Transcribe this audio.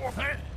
What?